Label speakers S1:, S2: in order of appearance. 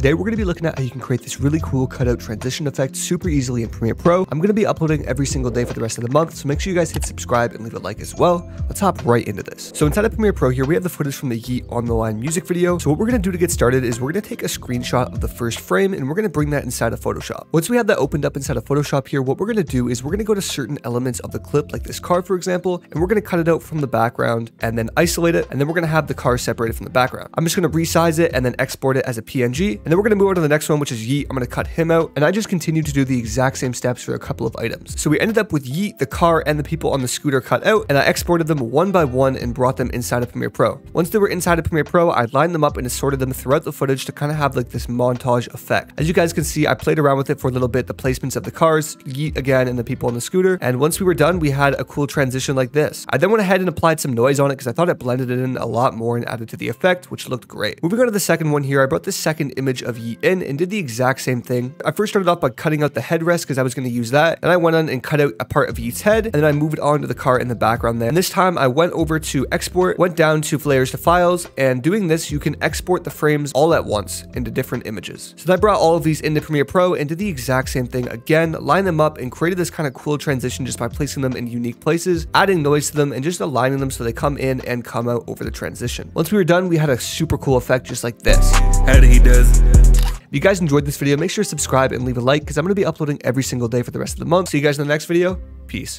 S1: Today we're going to be looking at how you can create this really cool cutout transition effect super easily in Premiere Pro. I'm going to be uploading every single day for the rest of the month, so make sure you guys hit subscribe and leave a like as well. Let's hop right into this. So inside of Premiere Pro here, we have the footage from the Yeat on the line music video. So what we're going to do to get started is we're going to take a screenshot of the first frame and we're going to bring that inside of Photoshop. Once we have that opened up inside of Photoshop here, what we're going to do is we're going to go to certain elements of the clip, like this car, for example, and we're going to cut it out from the background and then isolate it. And then we're going to have the car separated from the background. I'm just going to resize it and then export it as a PNG. Then we're going to move on to the next one, which is Yeat. I'm going to cut him out. And I just continued to do the exact same steps for a couple of items. So we ended up with Yeat, the car, and the people on the scooter cut out. And I exported them one by one and brought them inside of Premiere Pro. Once they were inside of Premiere Pro, I lined them up and assorted them throughout the footage to kind of have like this montage effect. As you guys can see, I played around with it for a little bit, the placements of the cars, Yeat again, and the people on the scooter. And once we were done, we had a cool transition like this. I then went ahead and applied some noise on it because I thought it blended it in a lot more and added to the effect, which looked great. Moving on to the second one here, I brought the second image of Yeat in and did the exact same thing. I first started off by cutting out the headrest because I was going to use that. And I went on and cut out a part of Yeat's head. And then I moved on to the car in the background there. And this time I went over to export, went down to layers to files. And doing this, you can export the frames all at once into different images. So I brought all of these into Premiere Pro and did the exact same thing again, line them up and created this kind of cool transition just by placing them in unique places, adding noise to them and just aligning them so they come in and come out over the transition. Once we were done, we had a super cool effect just like this.
S2: How he does.
S1: If you guys enjoyed this video, make sure to subscribe and leave a like because I'm going to be uploading every single day for the rest of the month. See you guys in the next video. Peace.